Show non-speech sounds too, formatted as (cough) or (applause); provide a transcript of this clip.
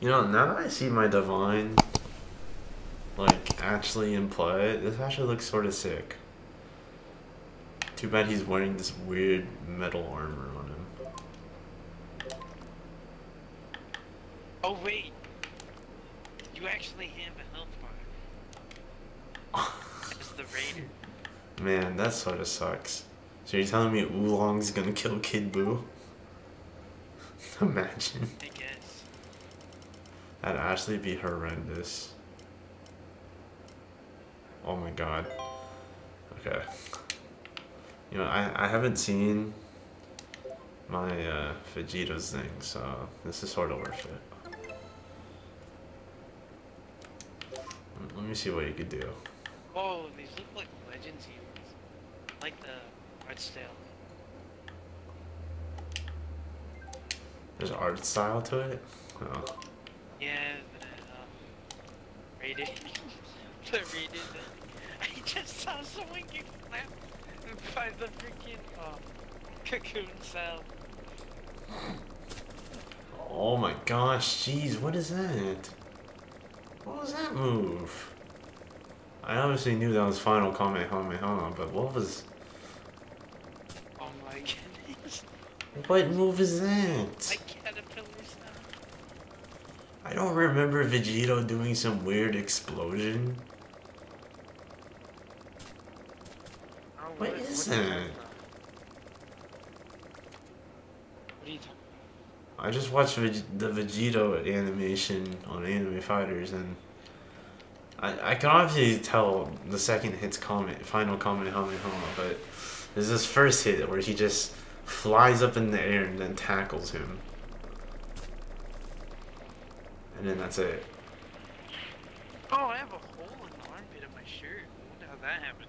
You know, now that I see my divine, like, actually in play, this actually looks sort of sick. Too bad he's wearing this weird metal armor on him. Oh wait, you actually have a health bar. It's the raider. Man, that sort of sucks. So you're telling me Oolong's gonna kill Kid Buu? (laughs) Imagine. I guess. That'd actually be horrendous. Oh my god. Okay. You know, I, I haven't seen my uh, Vegito's thing, so this is sort of worth it. Let me see what you could do. Whoa, these look like legends heroes. Like the art style. There's art style to it? Oh. Yeah, the um, rated. the rated. I just saw someone get clapped by the freaking um, cocoon sound. Oh my gosh, jeez, what is that? What was that move? I obviously knew that was Final Kamehameha, but what was... Oh my (laughs) goodness. What move is that? Like caterpillar sound. I don't remember Vegito doing some weird explosion. What is that? What are you talking I just watched the Vegito animation on Anime Fighters, and I, I can obviously tell the second hit's comment, final comment, Kamehameha, but there's this first hit where he just flies up in the air and then tackles him. And then that's it. Oh, I have a hole in the armpit of my shirt. I wonder how that happened.